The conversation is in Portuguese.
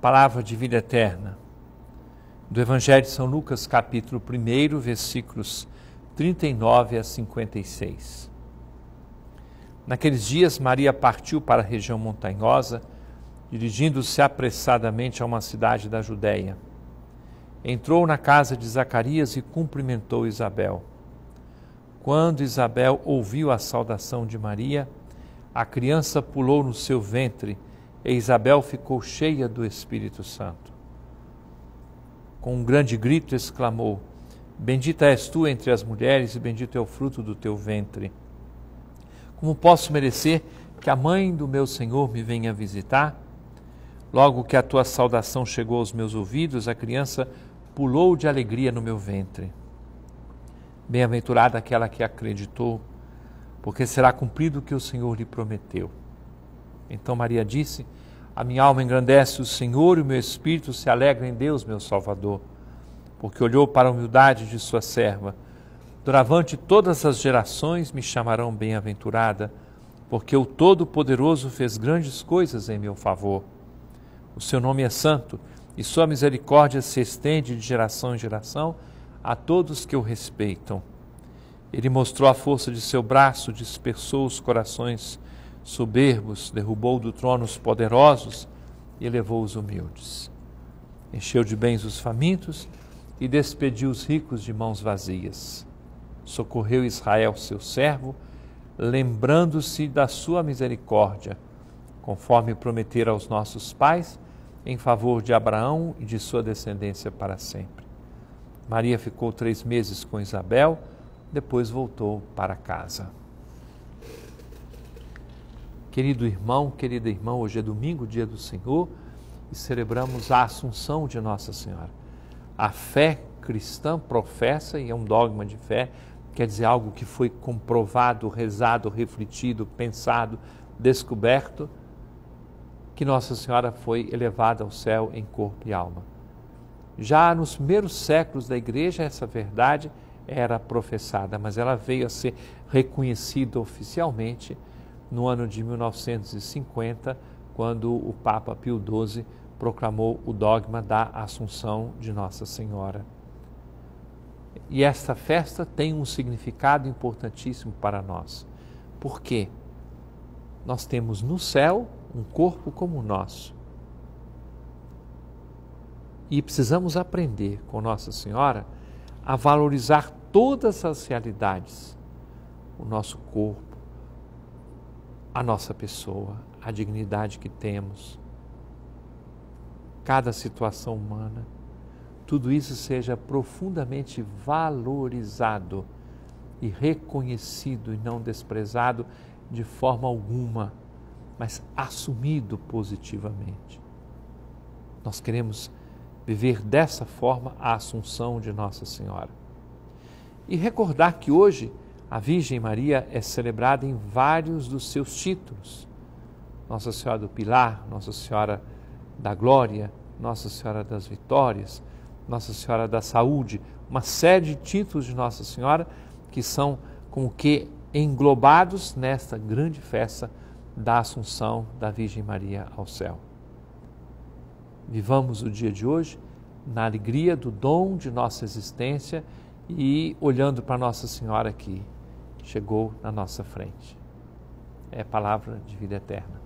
Palavra de vida eterna. Do Evangelho de São Lucas, capítulo 1, versículos 39 a 56. Naqueles dias, Maria partiu para a região montanhosa, dirigindo-se apressadamente a uma cidade da Judéia. Entrou na casa de Zacarias e cumprimentou Isabel. Quando Isabel ouviu a saudação de Maria, a criança pulou no seu ventre e Isabel ficou cheia do Espírito Santo. Com um grande grito exclamou: Bendita és tu entre as mulheres e bendito é o fruto do teu ventre. Como posso merecer que a mãe do meu Senhor me venha visitar? Logo que a tua saudação chegou aos meus ouvidos, a criança pulou de alegria no meu ventre. Bem-aventurada aquela que acreditou, porque será cumprido o que o Senhor lhe prometeu. Então Maria disse: A minha alma engrandece o Senhor e o meu espírito se alegra em Deus, meu Salvador, porque olhou para a humildade de sua serva. Doravante todas as gerações me chamarão bem-aventurada, porque o Todo-Poderoso fez grandes coisas em meu favor. O seu nome é santo e sua misericórdia se estende de geração em geração a todos que o respeitam. Ele mostrou a força de seu braço, dispersou os corações soberbos, derrubou do trono os poderosos e elevou os humildes. Encheu de bens os famintos e despediu os ricos de mãos vazias. Socorreu Israel, seu servo, lembrando-se da sua misericórdia, conforme prometera aos nossos pais, em favor de Abraão e de sua descendência para sempre. Maria ficou três meses com Isabel, depois voltou para casa. Querido irmão, querida irmã, hoje é domingo, dia do Senhor, e celebramos a Assunção de Nossa Senhora. A fé cristã professa, e é um dogma de fé, quer dizer algo que foi comprovado, rezado, refletido, pensado, descoberto, que Nossa Senhora foi elevada ao céu em corpo e alma. Já nos primeiros séculos da igreja, essa verdade era professada, mas ela veio a ser reconhecida oficialmente no ano de 1950, quando o Papa Pio XII proclamou o dogma da Assunção de Nossa Senhora. E esta festa tem um significado importantíssimo para nós. Por quê? Nós temos no céu um corpo como o nosso. E precisamos aprender com Nossa Senhora a valorizar todas as realidades, o nosso corpo, a nossa pessoa, a dignidade que temos, cada situação humana, tudo isso seja profundamente valorizado e reconhecido e não desprezado de forma alguma, mas assumido positivamente. Nós queremos viver dessa forma a Assunção de Nossa Senhora. E recordar que hoje a Virgem Maria é celebrada em vários dos seus títulos. Nossa Senhora do Pilar, Nossa Senhora da Glória, Nossa Senhora das Vitórias, Nossa Senhora da Saúde, uma série de títulos de Nossa Senhora que são como que englobados nesta grande festa da Assunção da Virgem Maria ao céu. Vivamos o dia de hoje na alegria do dom de nossa existência e olhando para Nossa Senhora que chegou na nossa frente. É palavra de vida eterna.